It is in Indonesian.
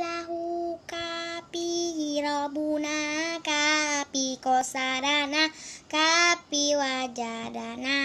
lahu kapi robuna kapi kosarana kapi wajadana